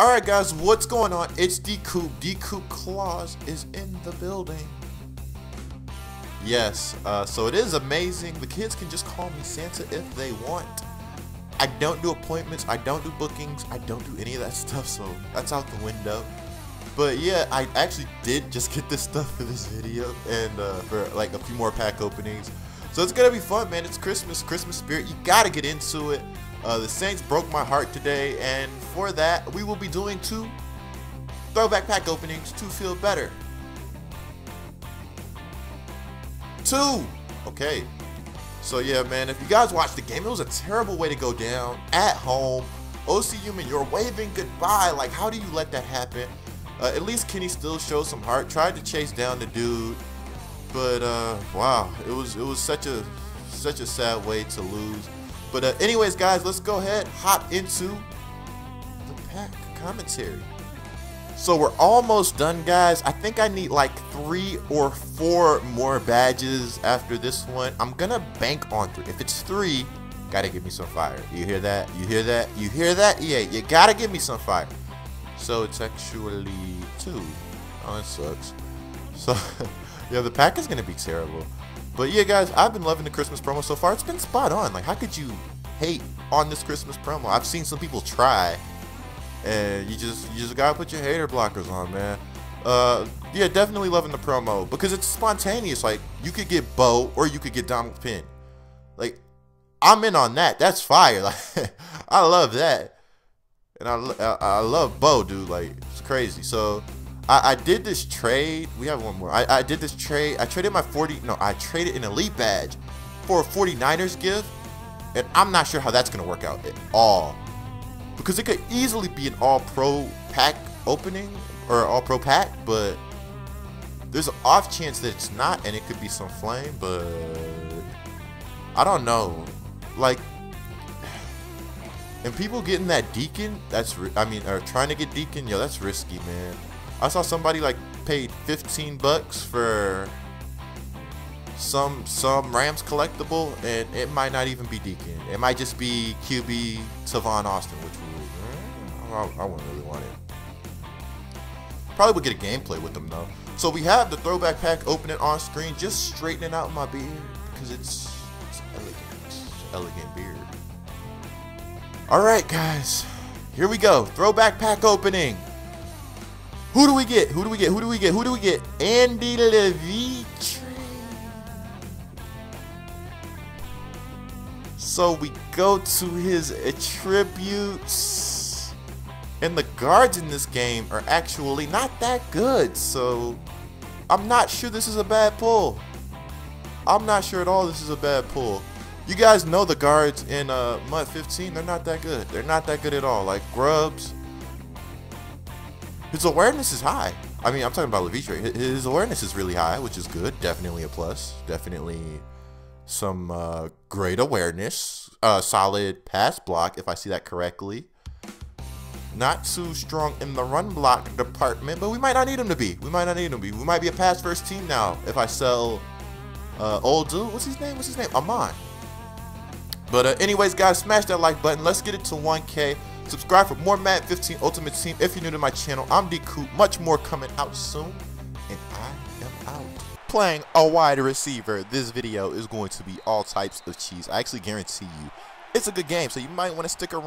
Alright guys, what's going on? It's D-Coop. D-Coop Claus is in the building. Yes, uh, so it is amazing. The kids can just call me Santa if they want. I don't do appointments, I don't do bookings, I don't do any of that stuff, so that's out the window. But yeah, I actually did just get this stuff for this video and uh, for like a few more pack openings. So it's gonna be fun, man. It's Christmas, Christmas spirit. You gotta get into it. Uh, the Saints broke my heart today, and for that, we will be doing two throwback pack openings to feel better. Two. Okay. So yeah, man, if you guys watched the game, it was a terrible way to go down at home. OC Human, you're waving goodbye. Like, how do you let that happen? Uh, at least Kenny Stills showed some heart. Tried to chase down the dude, but uh, wow, it was it was such a such a sad way to lose. But uh, anyways, guys, let's go ahead hop into the pack commentary. So we're almost done, guys. I think I need like three or four more badges after this one. I'm gonna bank on three. If it's three, gotta give me some fire. You hear that? You hear that? You hear that? Yeah, you gotta give me some fire. So it's actually two. Oh, it sucks. So, yeah, the pack is gonna be terrible. But yeah, guys, I've been loving the Christmas promo so far. It's been spot on. Like, how could you hate on this Christmas promo? I've seen some people try, and you just you just gotta put your hater blockers on, man. Uh, yeah, definitely loving the promo because it's spontaneous. Like, you could get Bo or you could get Dominic Pin. Like, I'm in on that. That's fire. Like, I love that, and I I, I love Bo, dude. Like, it's crazy. So. I, I, did this trade. We have one more. I, I did this trade. I traded my 40. No, I traded an elite badge for a 49ers gift. And I'm not sure how that's going to work out at all. Because it could easily be an all pro pack opening or all pro pack. But there's an off chance that it's not. And it could be some flame. But I don't know. Like, and people getting that deacon, that's, I mean, or trying to get deacon, yo, that's risky, man. I saw somebody like paid 15 bucks for some some Rams collectible, and it might not even be Deacon. It might just be QB Tavon Austin, which would, eh, I, wouldn't really want it. Probably would get a gameplay with them though. So we have the throwback pack opening on screen, just straightening out my beard because it's, it's elegant, elegant beard. All right, guys, here we go. Throwback pack opening. Who do we get? Who do we get? Who do we get? Who do we get? Andy Levitre. So we go to his attributes. And the guards in this game are actually not that good. So I'm not sure this is a bad pull. I'm not sure at all this is a bad pull. You guys know the guards in uh, MUT 15, they're not that good. They're not that good at all. Like Grubbs, his awareness is high. I mean, I'm talking about Levitre. His awareness is really high, which is good. Definitely a plus. Definitely some uh, great awareness. Uh, solid pass block, if I see that correctly. Not too strong in the run block department, but we might not need him to be. We might not need him to be. We might be a pass first team now if I sell uh, old dude. What's his name? What's his name? Amon. But uh, anyways, guys, smash that like button. Let's get it to 1K. Subscribe for more Madden 15 Ultimate Team. If you're new to my channel, I'm D-Coop. Much more coming out soon. And I am out. Playing a wide receiver, this video is going to be all types of cheese. I actually guarantee you it's a good game, so you might want to stick around.